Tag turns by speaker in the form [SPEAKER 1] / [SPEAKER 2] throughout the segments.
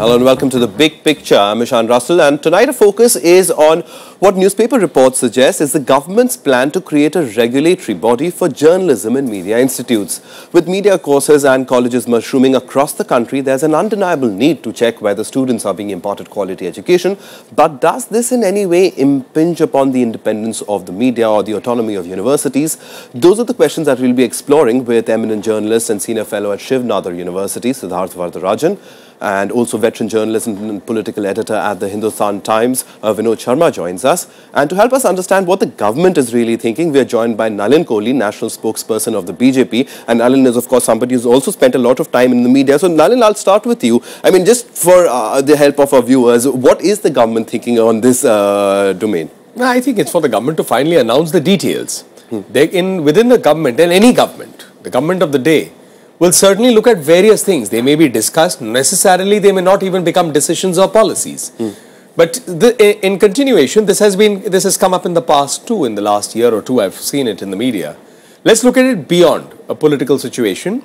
[SPEAKER 1] Hello and welcome to the big picture. I'm Ishan Russell and tonight our focus is on what newspaper reports suggest is the government's plan to create a regulatory body for journalism and media institutes. With media courses and colleges mushrooming across the country, there's an undeniable need to check whether students are being imparted quality education. But does this in any way impinge upon the independence of the media or the autonomy of universities? Those are the questions that we'll be exploring with eminent journalist and senior fellow at Shiv Nadar University, Siddharth Varadarajan and also veteran journalist and political editor at the Hindustan Times, uh, Vinod Sharma joins us. And to help us understand what the government is really thinking, we are joined by Nalin Kohli, national spokesperson of the BJP. And Nalin is, of course, somebody who's also spent a lot of time in the media. So, Nalin, I'll start with you. I mean, just for uh, the help of our viewers, what is the government thinking on this uh, domain?
[SPEAKER 2] I think it's for the government to finally announce the details. Hmm. in within the government and any government, the government of the day, will certainly look at various things. They may be discussed, necessarily they may not even become decisions or policies. Mm. But the, in continuation, this has been this has come up in the past too. In the last year or two, I've seen it in the media. Let's look at it beyond a political situation.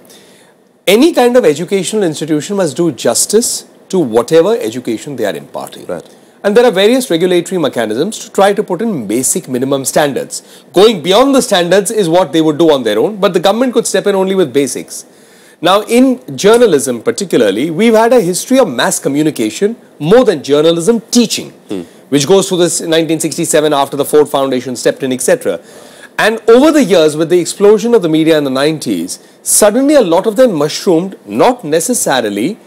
[SPEAKER 2] Any kind of educational institution must do justice to whatever education they are imparting.
[SPEAKER 1] Right.
[SPEAKER 2] And there are various regulatory mechanisms to try to put in basic minimum standards. Going beyond the standards is what they would do on their own, but the government could step in only with basics. Now, in journalism particularly, we've had a history of mass communication more than journalism teaching, which goes to this 1967 after the Ford Foundation stepped in, etc. And over the years, with the explosion of the media in the 90s, suddenly a lot of them mushroomed, not necessarily,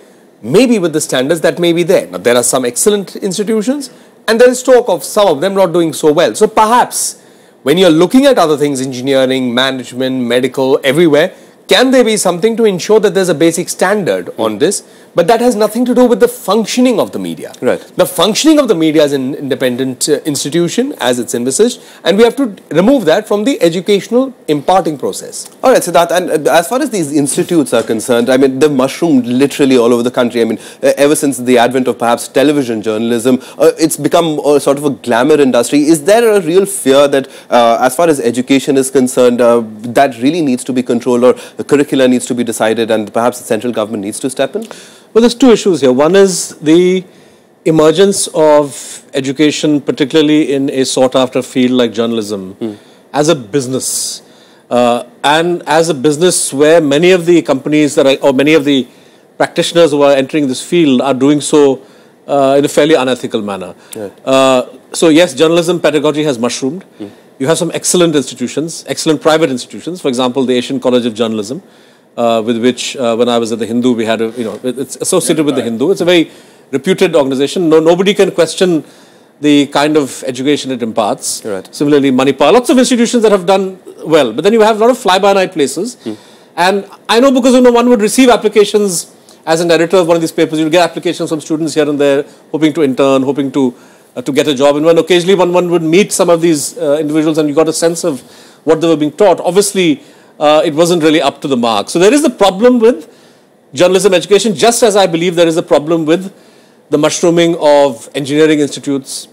[SPEAKER 2] maybe with the standards that may be there. Now, there are some excellent institutions, and there is talk of some of them not doing so well. So perhaps when you're looking at other things, engineering, management, medical, everywhere, can there be something to ensure that there's a basic standard on this? But that has nothing to do with the functioning of the media.
[SPEAKER 1] Right.
[SPEAKER 2] The functioning of the media is an independent uh, institution as it's envisaged, and we have to remove that from the educational imparting process.
[SPEAKER 1] All right, Siddharth, and uh, as far as these institutes are concerned, I mean, they've mushroomed literally all over the country. I mean, uh, ever since the advent of perhaps television journalism, uh, it's become a sort of a glamour industry. Is there a real fear that, uh, as far as education is concerned, uh, that really needs to be controlled or the curricula needs to be decided and perhaps the central government needs to step in?
[SPEAKER 3] Well, there's two issues here. One is the emergence of education, particularly in a sought after field like journalism, mm. as a business. Uh, and as a business where many of the companies that are, or many of the practitioners who are entering this field are doing so uh, in a fairly unethical manner. Uh, so, yes, journalism pedagogy has mushroomed. Mm. You have some excellent institutions, excellent private institutions, for example, the Asian College of Journalism uh, with which uh, when I was at the Hindu, we had a, you know, it's associated yeah, with right. the Hindu. It's a very reputed organization. No, nobody can question the kind of education it imparts.
[SPEAKER 1] Right.
[SPEAKER 3] Similarly, Manipal, lots of institutions that have done well, but then you have a lot of fly-by-night places. Hmm. And I know because you know one would receive applications as an editor of one of these papers, you would get applications from students here and there, hoping to intern, hoping to uh, to get a job. And when occasionally one, one would meet some of these uh, individuals and you got a sense of what they were being taught, obviously uh, it wasn't really up to the mark. So there is a problem with journalism education, just as I believe there is a problem with the mushrooming of engineering institutes,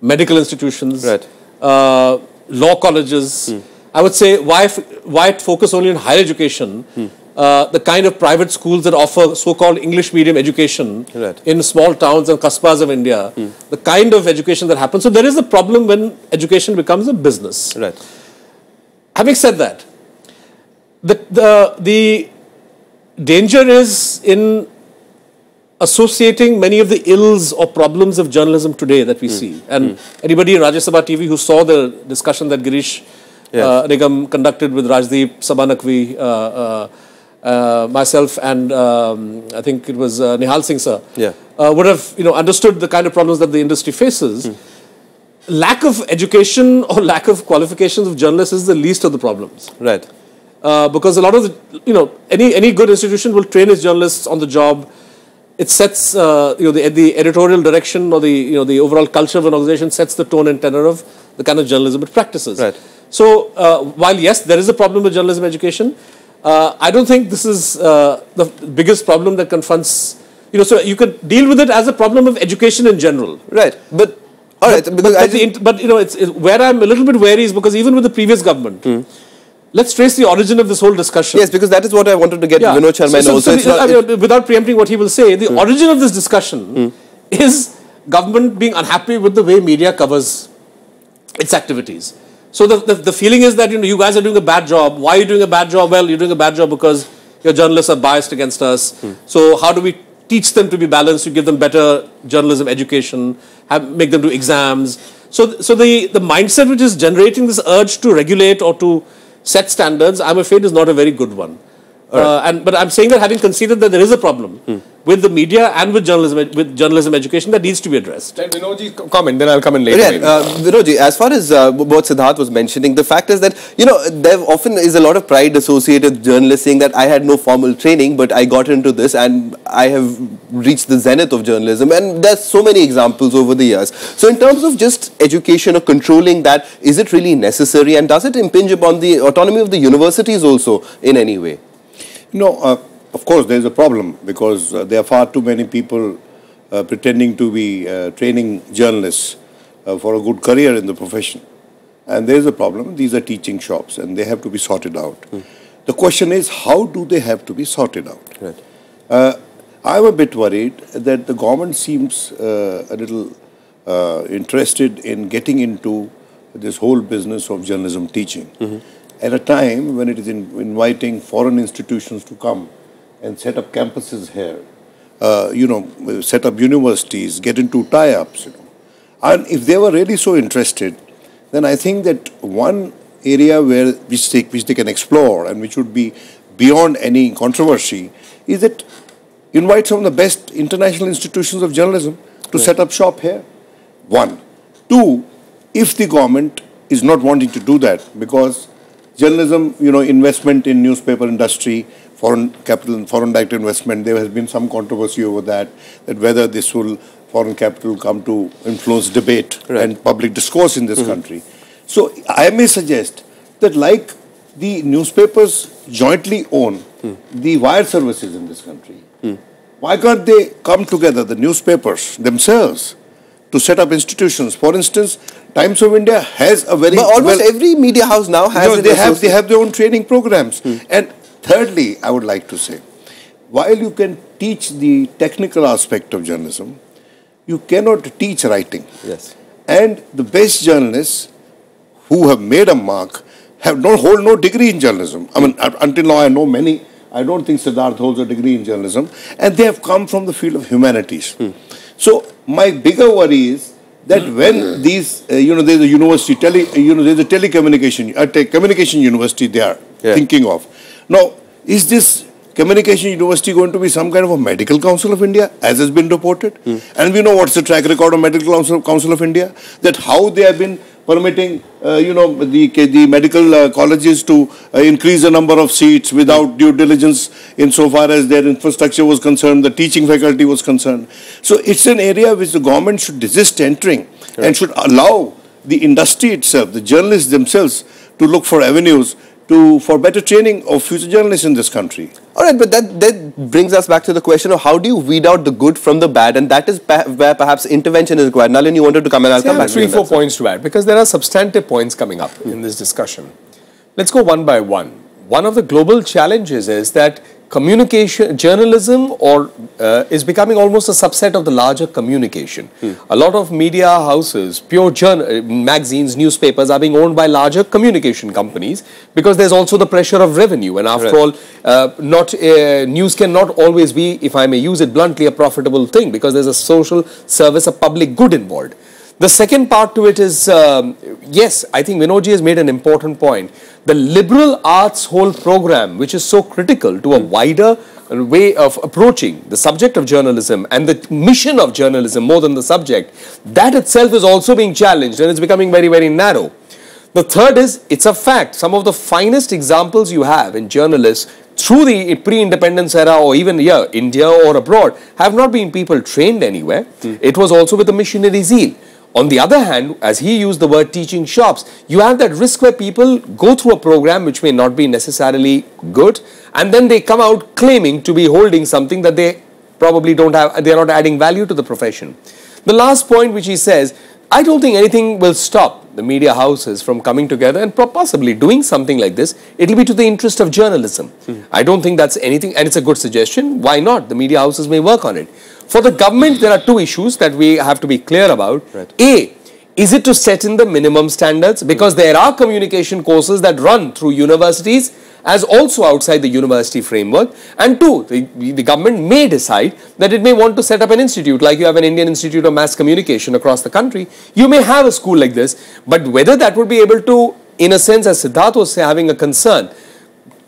[SPEAKER 3] medical institutions,
[SPEAKER 1] right.
[SPEAKER 3] uh, law colleges. Hmm. I would say why, why focus only on higher education? Hmm. Uh, the kind of private schools that offer so-called English medium education
[SPEAKER 1] right.
[SPEAKER 3] in small towns and kasbas of India, hmm. the kind of education that happens. So there is a problem when education becomes a business.
[SPEAKER 1] Right.
[SPEAKER 3] Having said that, the, the, danger is in associating many of the ills or problems of journalism today that we mm. see. And mm. anybody in Rajya Sabha TV who saw the discussion that Girish yes. uh, Nigam conducted with Rajdeep Sabha uh, uh, uh, myself and um, I think it was uh, Nihal Singh sir,
[SPEAKER 1] yeah.
[SPEAKER 3] Uh, would have you know understood the kind of problems that the industry faces. Mm. Lack of education or lack of qualifications of journalists is the least of the problems.
[SPEAKER 1] Right.
[SPEAKER 3] Uh, because a lot of the, you know, any, any good institution will train its journalists on the job. It sets, uh, you know, the, the editorial direction or the, you know, the overall culture of an organization sets the tone and tenor of the kind of journalism it practices.
[SPEAKER 1] Right.
[SPEAKER 3] So, uh, while yes, there is a problem with journalism education, uh, I don't think this is uh, the biggest problem that confronts, you know, so you could deal with it as a problem of education in general.
[SPEAKER 1] Right. But, all right.
[SPEAKER 3] But, but, but, the, but you know, it's, it, where I'm a little bit wary is because even with the previous government, mm let's trace the origin of this whole discussion.
[SPEAKER 1] Yes, because that is what I wanted to get
[SPEAKER 3] Yeah.
[SPEAKER 1] Vinod Sharma
[SPEAKER 3] So- so-
[SPEAKER 1] also.
[SPEAKER 3] so
[SPEAKER 1] It's
[SPEAKER 3] the-
[SPEAKER 1] not-
[SPEAKER 3] I mean, without preempting what he will say, the
[SPEAKER 1] Hmm.
[SPEAKER 3] origin of this discussion is government being unhappy with the way media covers its activities. So the, the, the feeling is that you know you guys are doing a bad job. Why are you doing a bad job? Well, you're doing a bad job because your journalists are biased against us.
[SPEAKER 1] Hmm.
[SPEAKER 3] So how do we teach them to be balanced? You give them better journalism education, have, make them do exams. So so the the mindset which is generating this urge to regulate or to set standards, I'm afraid, is not a very good one. Uh, and but I'm saying that having conceded that there is a problem with the media and with journalism with journalism education that needs to be addressed.
[SPEAKER 2] Let Vinodji co- comment, then I'll come in later.
[SPEAKER 1] Yeah,
[SPEAKER 2] maybe.
[SPEAKER 1] uh, Vinodji, as far as uh, what Siddharth was mentioning, the fact is that, you know, there often is a lot of pride associated with journalists saying that I had no formal training, but I got into this and I have reached the zenith of journalism. And there's so many examples over the years. So in terms of just education or controlling that, is it really necessary and does it impinge upon the autonomy of the universities also in any way?
[SPEAKER 4] No, uh, of course, there is a problem because uh, there are far too many people uh, pretending to be uh, training journalists uh, for a good career in the profession. And there is a problem. These are teaching shops and they have to be sorted out. The question is, how do they have to be sorted out?
[SPEAKER 1] Right.
[SPEAKER 4] Uh, I'm a bit worried that the government seems uh, a little uh, interested in getting into this whole business of journalism teaching at a time when it is in, inviting foreign institutions to come and set up campuses here, uh, you know, set up universities, get into tie-ups, you know. And if they were really so interested, then I think that one area where which they, which they can explore and which would be beyond any controversy is that invite some of the best international institutions of journalism to set up shop here. One. Two, if the government is not wanting to do that because journalism, you know, investment in newspaper industry, foreign capital, and foreign direct investment, there has been some controversy over that, that whether this will, foreign capital come to influence debate and public discourse in this mm-hmm. country. So I may suggest that like the newspapers jointly own hmm. the wire services in this country, hmm. why can't they come together, the newspapers themselves, to set up institutions? For instance, Times of India has a very
[SPEAKER 1] But almost
[SPEAKER 4] well-
[SPEAKER 1] every media house now has
[SPEAKER 4] no, they have they have their own training programs. Hmm. And thirdly, I would like to say, while you can teach the technical aspect of journalism, you cannot teach writing.
[SPEAKER 1] Yes.
[SPEAKER 4] And the best journalists who have made a mark have no hold no degree in journalism. I mean, until now I know many. I don't think Siddharth holds a degree in journalism, and they have come from the field of humanities. So my bigger worry is that when these, uh, you know, there's a university, tele, you know, there's a telecommunication, a te- communication university they are
[SPEAKER 1] Yeah.
[SPEAKER 4] thinking of. Now, is this communication university going to be some kind of a medical council of India, as has been reported? And we know what's the track record of medical council, council of India, that how they have been permitting, uh, you know, the, the medical uh, colleges to uh, increase the number of seats without due diligence insofar as their infrastructure was concerned, the teaching faculty was concerned. So it's an area which the government should desist entering and should allow the industry itself, the journalists themselves, to look for avenues to for better training of future journalists in this country.
[SPEAKER 1] All right, but that, that brings us back to the question of how do you weed out the good from the bad, and that is where perhaps intervention is required. Nalin, you wanted to come and I'll
[SPEAKER 2] See, I
[SPEAKER 1] come
[SPEAKER 2] have
[SPEAKER 1] back.
[SPEAKER 2] three,
[SPEAKER 1] you
[SPEAKER 2] four
[SPEAKER 1] that,
[SPEAKER 2] points to add because there are substantive points coming up in this discussion. Let's go one by one. One of the global challenges is that communication, journalism, or uh, is becoming almost a subset of the larger communication. A lot of media houses, pure journal, uh, magazines, newspapers are being owned by larger communication companies because there's also the pressure of revenue. And after
[SPEAKER 1] Right.
[SPEAKER 2] all, uh, not uh, news cannot always be, if I may use it bluntly, a profitable thing because there's a social service, a public good involved. The second part to it is, um, yes, I think Vinodji has made an important point. The liberal arts whole program, which is so critical to a wider way of approaching the subject of journalism and the mission of journalism more than the subject, that itself is also being challenged and it's becoming very, very narrow. The third is, it's a fact, some of the finest examples you have in journalists through the pre-independence era or even here, India or abroad, have not been people trained anywhere. It was also with a missionary zeal. On the other hand, as he used the word teaching shops, you have that risk where people go through a program which may not be necessarily good, and then they come out claiming to be holding something that they probably don't have, they're not adding value to the profession. The last point which he says, I don't think anything will stop the media houses from coming together and possibly doing something like this, it'll be to the interest of journalism. Mm. I don't think that's anything, and it's a good suggestion. Why not? The media houses may work on it. For the government, there are two issues that we have to be clear about. Right. A, is it to set in the minimum standards? Because mm. there are communication courses that run through universities as also outside the university framework. And two, the, the government may decide that it may want to set up an institute, like you have an Indian Institute of Mass Communication across the country. You may have a school like this, but whether that would be able to, in a sense, as Siddharth was having a concern,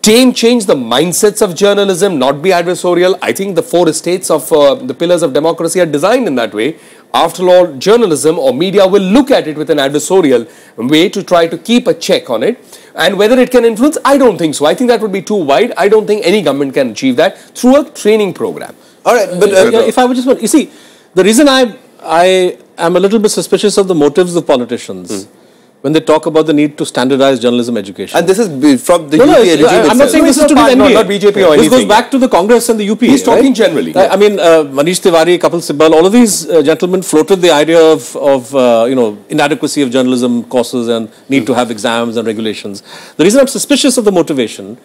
[SPEAKER 2] change, change the mindsets of journalism, not be adversarial. I think the four states of uh, the pillars of democracy are designed in that way. After all, journalism or media will look at it with an adversarial way to try to keep a check on it. And whether it can influence, I don't think so. I think that would be too wide. I don't think any government can achieve that through a training program.
[SPEAKER 3] All right, but uh, if I would just, you see, the reason I I am a little bit suspicious of the motives of politicians. Hmm when they talk about the need to standardize journalism education.
[SPEAKER 1] And this is from the no, UPA no, regime
[SPEAKER 3] I'm not saying this is to do
[SPEAKER 2] with not BJP or anything.
[SPEAKER 3] This goes back to the Congress and the UPA.
[SPEAKER 2] He's talking right? generally.
[SPEAKER 3] I, I mean, uh, Manish Tewari, Kapil Sibal, all of these uh, gentlemen floated the idea of, of uh, you know, inadequacy of journalism courses and need mm. to have exams and regulations. The reason I'm suspicious of the motivation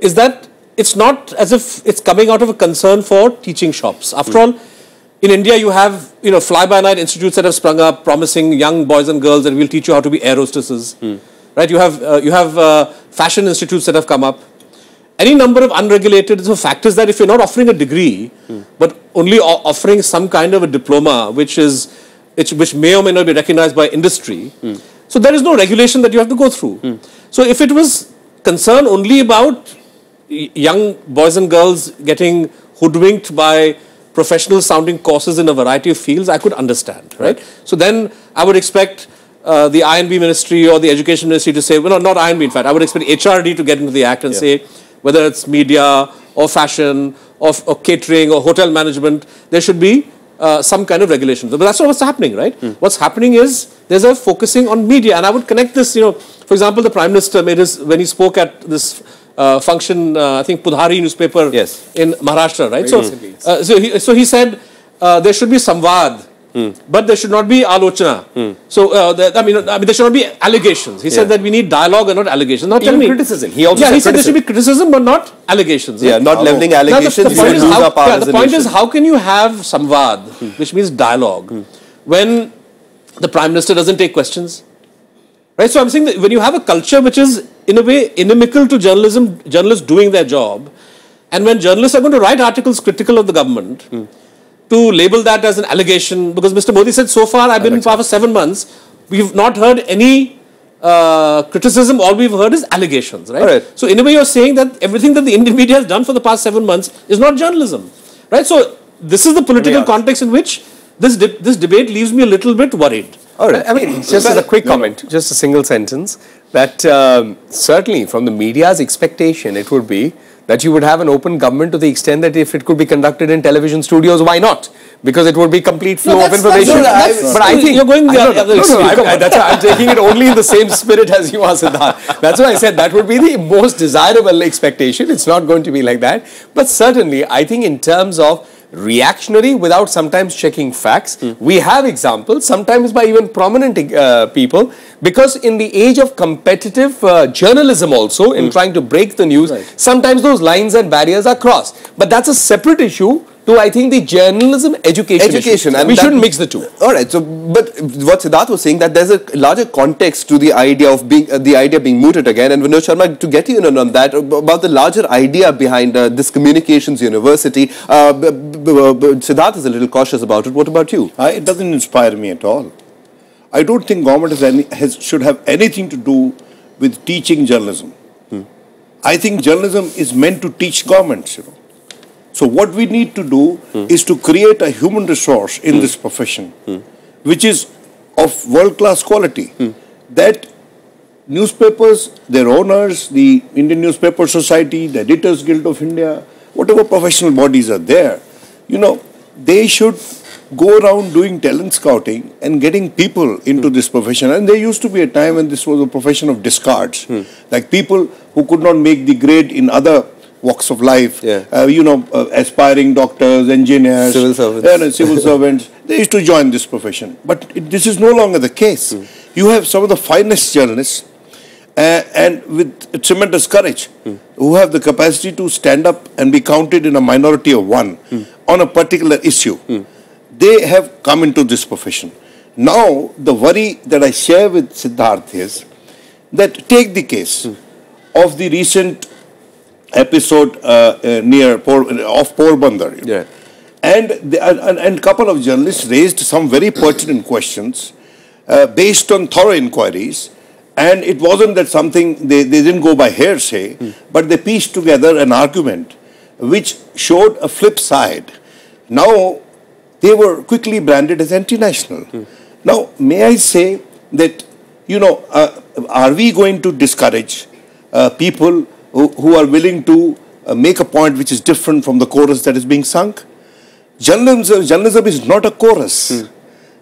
[SPEAKER 3] is that it's not as if it's coming out of a concern for teaching shops. After mm. all, in India, you have you know fly-by-night institutes that have sprung up, promising young boys and girls that we'll teach you how to be air hostesses. Hmm. Right? You have uh, you have uh, fashion institutes that have come up. Any number of unregulated. So fact is that if you're not offering a degree, hmm. but only offering some kind of a diploma, which is which, which may or may not be recognized by industry, hmm. so there is no regulation that you have to go through. Hmm. So if it was concerned only about young boys and girls getting hoodwinked by professional sounding courses in a variety of fields, I could understand, right? right. So then I would expect uh, the I&B ministry or the education ministry to say, well, no, not I&B in fact, I would expect HRD to get into the act and yeah. say, whether it's media or fashion or, or, catering or hotel management, there should be uh, some kind of regulation. But that's not what's happening, right? Mm. What's happening is there's a focusing on media. And I would connect this, you know, for example, the Prime Minister made his, when he spoke at this uh, function, uh, I think Pudhari newspaper
[SPEAKER 1] yes.
[SPEAKER 3] in Maharashtra, right? so, uh, so, he, so he said uh, there should be samvad, Hmm. But there should not be alochana. Hmm. So, uh, the, I, mean, I mean, there should not be allegations. He yeah. said that we need dialogue and not allegations. Not
[SPEAKER 2] Even criticism.
[SPEAKER 3] He also yeah, said he said there should be criticism, but not allegations.
[SPEAKER 1] Yeah, not oh. leveling allegations. Now, the, the point, is how,
[SPEAKER 3] yeah, the point is how can you have samvad, hmm. which means dialogue, hmm. when the Prime Minister doesn't take questions? Right? So I'm saying that when you have a culture which is in a way inimical to journalism, journalists doing their job, and when journalists are going to write articles critical of the government, mm. to label that as an allegation, because Mr. Modi said so far I've been in power for seven months, we've not heard any uh, criticism, all we've heard is allegations, right? right? So in a way you're saying that everything that the Indian media has done for the past seven months is not journalism, right? So this is the political context in which this, de this debate leaves me a little bit worried.
[SPEAKER 2] All right. I mean, just as a quick comment, just a single sentence, that um, certainly from the media's expectation, it would be that you would have an open government to the extent that if it could be conducted in television studios, why not? Because it would be complete flow no, of information.
[SPEAKER 3] That's, but I think
[SPEAKER 2] you're going the other no, no, no, I, that's why I'm taking it only in the same spirit as you are, Siddharth. That's why I said that would be the most desirable expectation. It's not going to be like that. But certainly, I think in terms of reactionary without sometimes checking facts. Mm. We have examples, sometimes by even prominent uh, people, because in the age of competitive uh, journalism also, in mm. trying to break the news, right. sometimes those lines and barriers are crossed. But that's a separate issue to I think the journalism education.
[SPEAKER 1] Education,
[SPEAKER 2] and we shouldn't mix the two.
[SPEAKER 1] All right. So, but what Siddharth was saying that there's a larger context to the idea of being uh, the idea being mooted again. And Vinod Sharma, to get you in on that about the larger idea behind uh, this communications university, uh, Siddharth is a little cautious about it. What about you?
[SPEAKER 4] it doesn't inspire me at all. I don't think government has any, has, should have anything to do with teaching journalism. Hmm. I think journalism is meant to teach governments. You know. So what we need to do mm. is to create a human resource in mm. this profession, mm. which is of world-class quality. That newspapers, their owners, the Indian Newspaper Society, the Editors Guild of India, whatever professional bodies are there, you know, they should go around doing talent scouting and getting people into hmm. this profession. And there used to be a time when this was a profession of discards, hmm. like people who could not make the grade in other walks of life. Yeah. Uh, you know, uh, aspiring doctors, engineers,
[SPEAKER 1] civil servants.
[SPEAKER 4] civil servants. They used to join this profession. But it, this is no longer the case. Mm. you have some of the finest journalists uh, and with tremendous courage who have the capacity to stand up and be counted in a minority of one on a particular issue. They have come into this profession. Now, the worry that I share with Siddharth is that take the case of the recent episode uh, uh, near Por, of Porbandar.
[SPEAKER 1] Yeah.
[SPEAKER 4] And, the, and, and couple of journalists raised some very pertinent questions uh, based on thorough inquiries. And it wasn't that something, they, they didn't go by hearsay, but they pieced together an argument which showed a flip side. Now, they were quickly branded as anti-national. Now, may I say that, you know, uh, are we going to discourage uh, people who, who are willing to uh, make a point which is different from the chorus that is being sung? Journalism, journalism is not a chorus.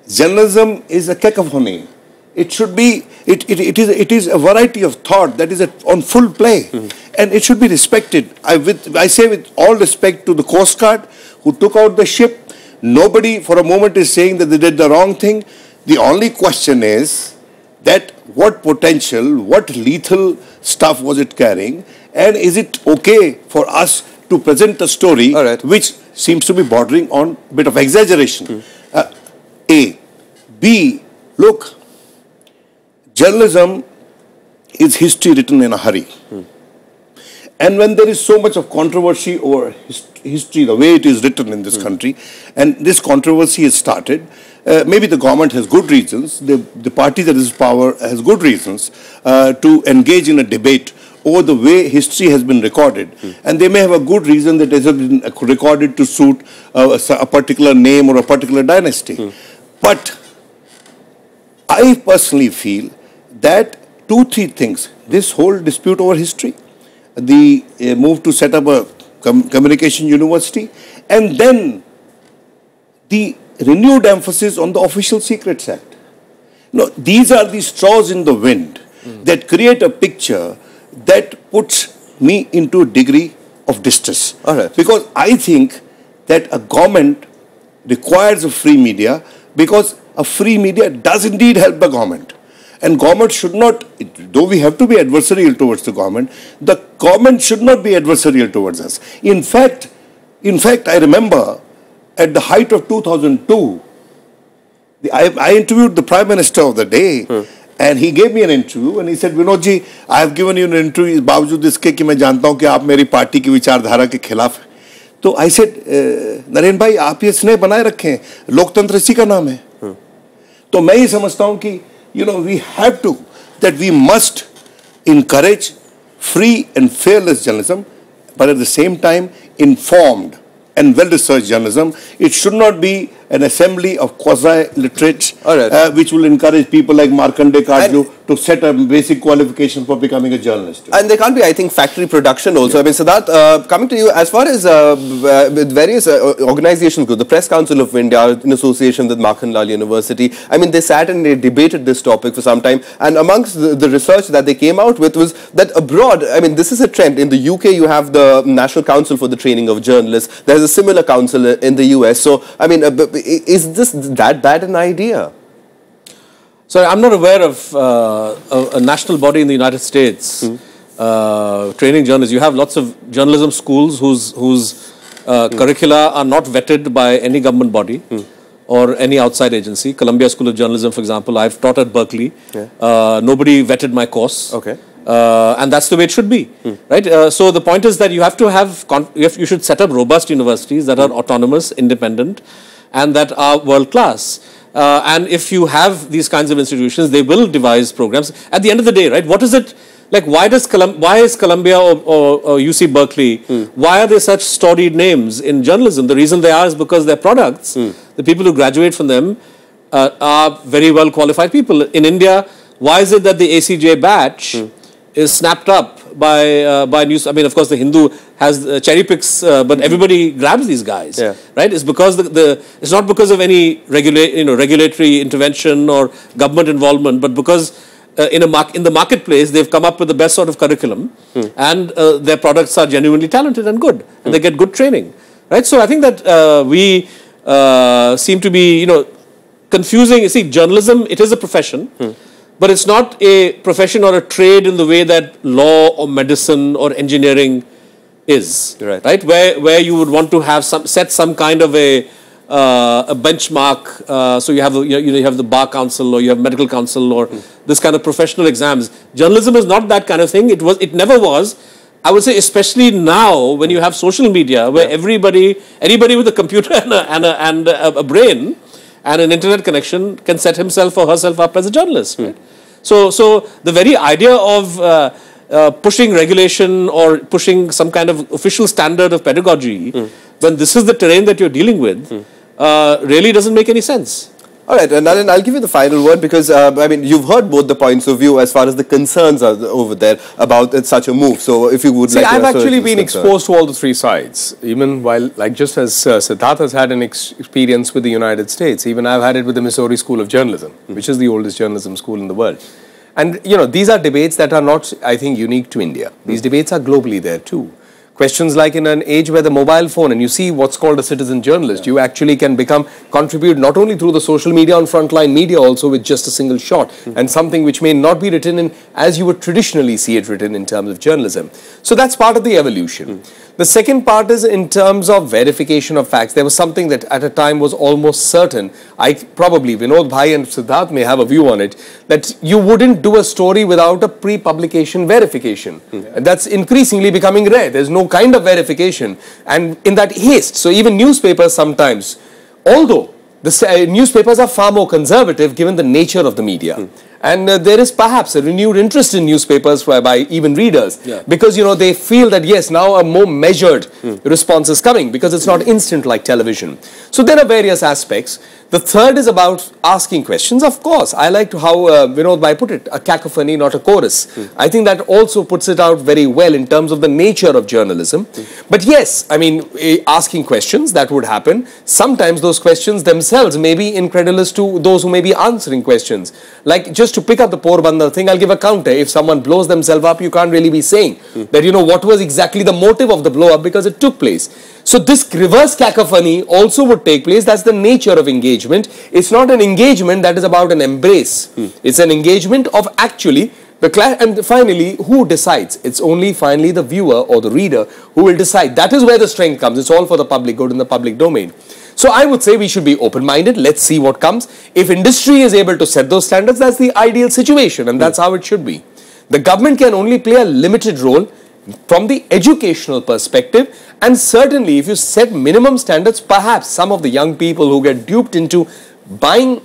[SPEAKER 4] Journalism is a cacophony. It should be, it, it, it, is, it is a variety of thought that is at, on full play. And it should be respected. I, with, I say with all respect to the Coast Guard who took out the ship, nobody for a moment is saying that they did the wrong thing. The only question is that what potential, what lethal stuff was it carrying, and is it okay for us to present a story
[SPEAKER 1] right.
[SPEAKER 4] which seems to be bordering on a bit of exaggeration? Uh, a. B. Look, journalism is history written in a hurry. And when there is so much of controversy over his, history, the way it is written in this country, and this controversy has started, uh, maybe the government has good reasons, the, the party that is in power has good reasons uh, to engage in a debate over the way history has been recorded. And they may have a good reason that it has been recorded to suit uh, a particular name or a particular dynasty. But I personally feel that two, three things. This whole dispute over history, the uh, move to set up a com- communication university, and then the renewed emphasis on the Official Secrets Act. No, these are the straws in the wind that create a picture that puts me into a degree of distress.
[SPEAKER 1] All right.
[SPEAKER 4] Because I think that a government requires a free media because a free media does indeed help the government. And government should not, though we have to be adversarial towards the government, the government should not be adversarial towards us. In fact, in fact, I remember at the height of 2002, the, I, I interviewed the Prime Minister of the day, and he gave me an interview, and he said, Vinod ji, I have given you an interview इस बावजूद इसके कि मैं जानता हूँ कि आप मेरी पार्टी की विचारधारा के खिलाफ हैं तो आई सेड नरेंद्र भाई आप ये स्नेह बनाए रखें लोकतंत्र इसी का नाम है तो मैं ये समझता हूँ कि you know, we have to, that we must encourage free and fearless journalism, but at the same time, informed and well-researched journalism. It should not be an assembly of quasi-literates,
[SPEAKER 1] right.
[SPEAKER 4] uh, which will encourage people like Markandey Katju to set a basic qualification for becoming a journalist.
[SPEAKER 1] And there can't be, I think, factory production also. I mean, Siddharth, uh, coming to you, as far as uh, uh, with various uh, organizations go, the Press Council of India, in association with Makhanlal University, I mean, they sat and they debated this topic for some time. And amongst the, the research that they came out with was that abroad, I mean, this is a trend. In the UK, you have the National Council for the Training of Journalists. There's a similar council in the US. So, I mean, uh, is this that bad an idea?
[SPEAKER 3] So I'm not aware of uh, a, a national body in the United States uh, training journalists. You have lots of journalism schools whose whose uh, curricula are not vetted by any government body or any outside agency. Columbia School of Journalism, for example, I've taught at Berkeley. Uh, nobody vetted my course.
[SPEAKER 1] Okay.
[SPEAKER 3] Uh, and that's the way it should be, right? Uh, so the point is that you have to have, con- you, have, you should set up robust universities that are autonomous, independent, and that are world class. Uh, and if you have these kinds of institutions, they will devise programs. At the end of the day, right? What is it like? Why does Colum- why is Columbia or, or, or UC Berkeley? Why are they such storied names in journalism? The reason they are is because their products, the people who graduate from them, uh, are very well qualified people. In India, why is it that the ACJ batch is snapped up by uh, by news? I mean, of course, the Hindu has uh, cherry picks, uh, but everybody grabs these guys,
[SPEAKER 1] Yeah.
[SPEAKER 3] right? It's because the, the it's not because of any regulate you know regulatory intervention or government involvement, but because uh, in a mark in the marketplace they've come up with the best sort of curriculum, and uh, their products are genuinely talented and good, and they get good training, right? So I think that uh, we uh, seem to be you know confusing. You see, journalism it is a profession. But it's not a profession or a trade in the way that law or medicine or engineering is.
[SPEAKER 1] Right.
[SPEAKER 3] Right. Where where you would want to have some set some kind of a uh, a benchmark. Uh, so you have the, you, know, you have the bar council or you have medical council or this kind of professional exams. Journalism is not that kind of thing. It was. It never was. I would say, especially now when you have social media, where everybody, anybody with a computer and a, and a, and a brain and an internet connection can set himself or herself up as a journalist. Right? So, so the very idea of uh, uh, pushing regulation or pushing some kind of official standard of pedagogy, when this is the terrain that you're dealing with, uh, really doesn't make any sense.
[SPEAKER 1] All right, and Nalin, I'll give you the final word because, uh, I mean, you've heard both the points of view as far as the concerns are over there about such a move. So if you would
[SPEAKER 2] See,
[SPEAKER 1] like to
[SPEAKER 2] I've actually been exposed to all the three sides. Even while, like, just as uh, Siddharth has had an ex- experience with the United States, even I've had it with the Missouri School of Journalism, which is the oldest journalism school in the world. And, you know, these are debates that are not, I think, unique to India. These debates are globally there too. Questions like in an age where the mobile phone and you see what's called a citizen journalist, you actually can become, contribute not only through the social media and frontline media also with just a single shot and something which may not be written in as you would traditionally see it written in terms of journalism. So that's part of the evolution. The second part is in terms of verification of facts. There was something that at a time was almost certain. I probably, Vinod Bhai and Siddharth may have a view on it, that you wouldn't do a story without a pre-publication verification. And that's increasingly becoming rare. There's no kind of verification. And in that haste, so even newspapers sometimes, although the uh, newspapers are far more conservative given the nature of the media. And uh, there is perhaps a renewed interest in newspapers by, by even readers.
[SPEAKER 3] Yeah.
[SPEAKER 2] because you know they feel that yes now a more measured response is coming because it's not instant like television. So there are various aspects. The third is about asking questions. Of course i like to how uh, vinod bhai put it a cacophony not a chorus. I think that also puts it out very well in terms of the nature of journalism. But yes i mean eh, asking questions that would happen. Sometimes those questions themselves may be incredulous to those who may be answering questions. Like just to pick up the poor Porbandar thing, I'll give a counter. If someone blows themselves up, you can't really be saying that, you know, what was exactly the motive of the blow up because it took place. So this reverse cacophony also would take place. That's the nature of engagement. It's not an engagement that is about an embrace. It's an engagement of actually the class. And finally, who decides? It's only finally the viewer or the reader who will decide. That is where the strength comes. It's all for the public good in the public domain. So I would say we should be open-minded. Let's see what comes. If industry is able to set those standards, that's the ideal situation and that's how it should be. The government can only play a limited role from the educational perspective and certainly if you set minimum standards, perhaps some of the young people who get duped into buying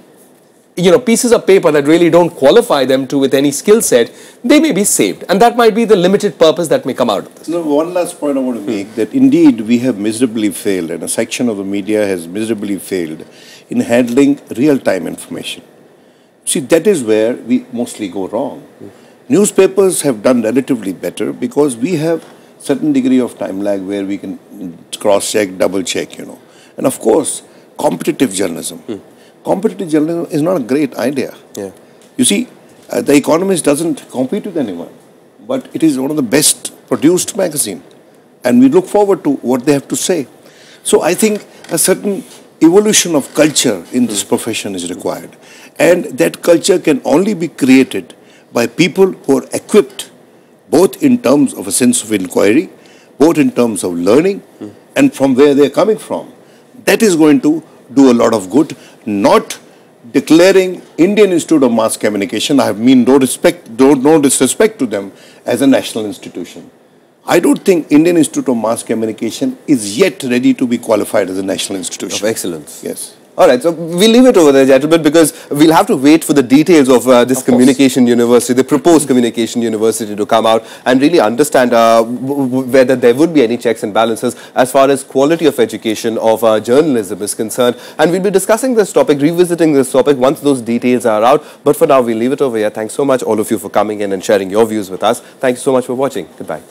[SPEAKER 2] you know pieces of paper that really don't qualify them to with any skill set, they may be saved. And that might be the limited purpose that may come out of this.
[SPEAKER 4] No, one last point I want to make that indeed we have miserably failed, and a section of the media has miserably failed in handling real time information. See, that is where we mostly go wrong. Newspapers have done relatively better because we have certain degree of time lag where we can cross check, double check, you know. And of course, competitive journalism. Competitive journalism is not a great idea.
[SPEAKER 1] Yeah.
[SPEAKER 4] You see, uh, The Economist doesn't compete with anyone, but it is one of the best produced magazine, and we look forward to what they have to say. So I think a certain evolution of culture in this profession is required, and that culture can only be created by people who are equipped, both in terms of a sense of inquiry, both in terms of learning, and from where they are coming from. That is going to do a lot of good, not declaring Indian Institute of Mass Communication, I have mean no respect, don't no disrespect to them as a national institution. I don't think Indian Institute of Mass Communication is yet ready to be qualified as a national institution.
[SPEAKER 1] Of excellence.
[SPEAKER 4] Yes.
[SPEAKER 1] All right, so we'll leave it over there, gentlemen, because we'll have to wait for the details of uh, this communication university, the proposed communication university to come out and really understand uh, whether there would be any checks and balances as far as quality of education of uh, journalism is concerned. And we'll be discussing this topic, revisiting this topic once those details are out. But for now, we'll leave it over here. Thanks so much, all of you, for coming in and sharing your views with us. Thank you so much for watching. Goodbye.